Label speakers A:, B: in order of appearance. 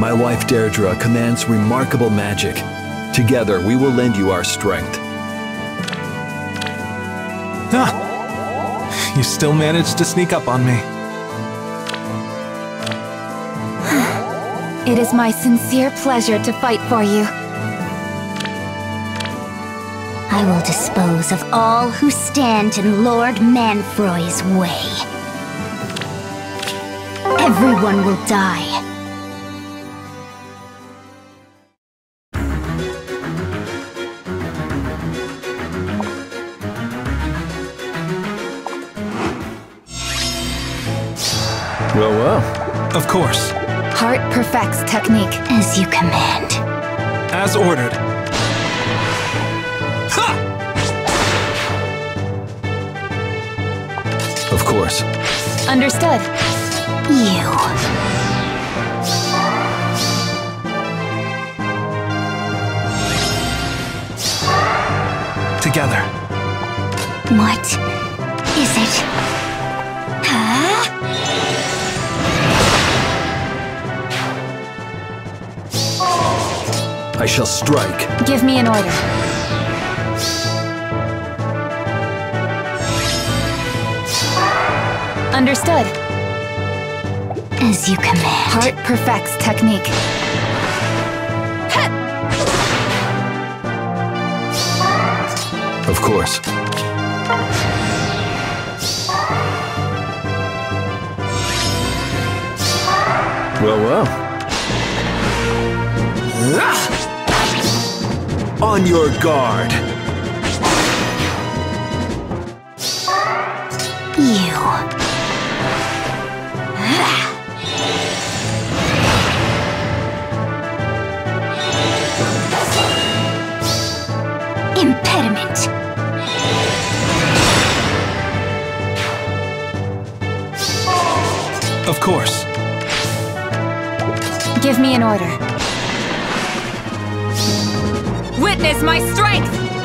A: My wife Deirdre commands remarkable magic. Together, we will lend you our strength.
B: Huh. You still managed to sneak up on me.
C: It is my sincere pleasure to fight for you.
D: I will dispose of all who stand in Lord Manfroy's way. Everyone will die.
A: Well, well.
B: Of course.
C: Heart perfects technique.
D: As you command.
B: As ordered. Ha!
A: Of course.
C: Understood.
D: You.
B: Together.
D: What is it? Huh?
A: I shall strike.
C: Give me an order. Understood.
D: As you command.
C: Heart perfects technique.
A: Of course. Well, well. On your guard.
D: You. Impediment.
B: Of course.
C: Give me an order. Witness my strength!